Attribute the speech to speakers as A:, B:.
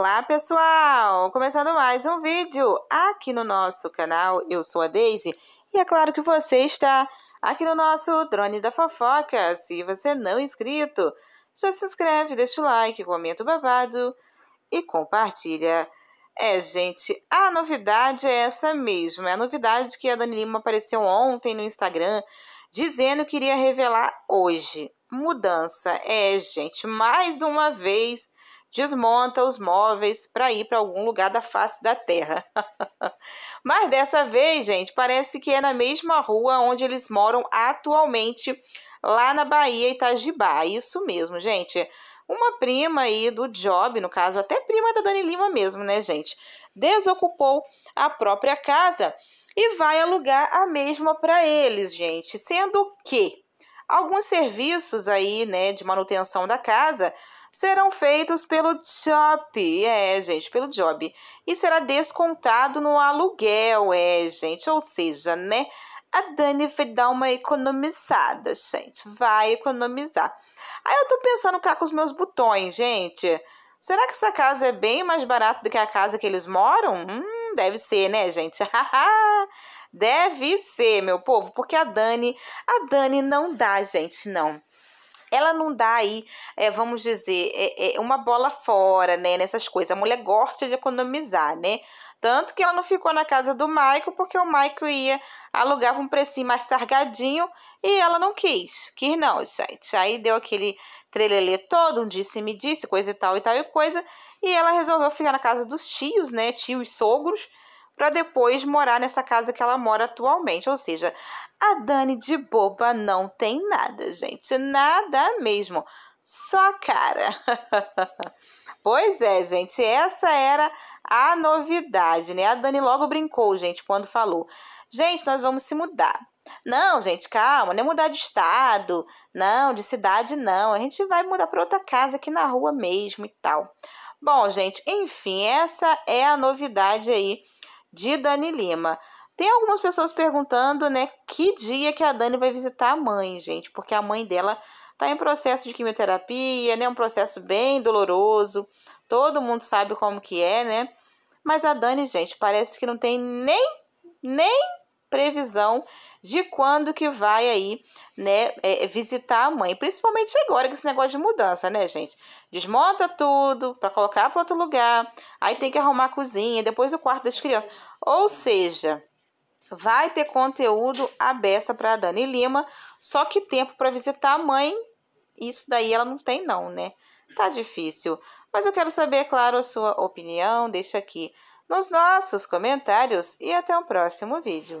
A: Olá pessoal, começando mais um vídeo aqui no nosso canal, eu sou a Daisy e é claro que você está aqui no nosso Drone da Fofoca, se você não é inscrito, já se inscreve, deixa o like, comenta o babado e compartilha. É gente, a novidade é essa mesmo, é a novidade que a Dani Lima apareceu ontem no Instagram dizendo que iria revelar hoje. Mudança, é gente, mais uma vez desmonta os móveis para ir para algum lugar da face da terra. Mas dessa vez, gente, parece que é na mesma rua onde eles moram atualmente, lá na Bahia, Itajibá. Isso mesmo, gente. Uma prima aí do Job, no caso, até prima da Dani Lima mesmo, né, gente? Desocupou a própria casa e vai alugar a mesma para eles, gente. Sendo que alguns serviços aí, né, de manutenção da casa serão feitos pelo Job, é, gente, pelo Job, e será descontado no aluguel, é, gente, ou seja, né, a Dani vai dar uma economizada, gente, vai economizar. Aí eu tô pensando cá com os meus botões, gente, será que essa casa é bem mais barata do que a casa que eles moram? Hum, deve ser, né, gente? deve ser, meu povo, porque a Dani, a Dani não dá, gente, não ela não dá aí, é, vamos dizer, é, é uma bola fora, né, nessas coisas. A mulher gosta de economizar, né? Tanto que ela não ficou na casa do Michael, porque o Michael ia alugar um precinho mais sargadinho e ela não quis. Quis não, gente. Aí deu aquele trelelê todo, um disse-me disse, coisa e tal e tal e coisa. E ela resolveu ficar na casa dos tios, né, tios sogros, para depois morar nessa casa que ela mora atualmente. Ou seja, a Dani de boba não tem nada, gente. Nada mesmo. Só cara. pois é, gente. Essa era a novidade, né? A Dani logo brincou, gente, quando falou: gente, nós vamos se mudar. Não, gente, calma, não é mudar de estado, não, de cidade, não. A gente vai mudar para outra casa aqui na rua mesmo e tal. Bom, gente, enfim, essa é a novidade aí de Dani Lima. Tem algumas pessoas perguntando, né, que dia que a Dani vai visitar a mãe, gente, porque a mãe dela tá em processo de quimioterapia, né, um processo bem doloroso. Todo mundo sabe como que é, né? Mas a Dani, gente, parece que não tem nem nem previsão de quando que vai aí, né, é, visitar a mãe. Principalmente agora com esse negócio de mudança, né, gente? Desmonta tudo para colocar para outro lugar. Aí tem que arrumar a cozinha, depois o quarto das crianças. Ou seja, vai ter conteúdo a beça para Dani Lima, só que tempo para visitar a mãe, isso daí ela não tem não, né? Tá difícil. Mas eu quero saber, claro, a sua opinião, deixa aqui nos nossos comentários e até o próximo vídeo.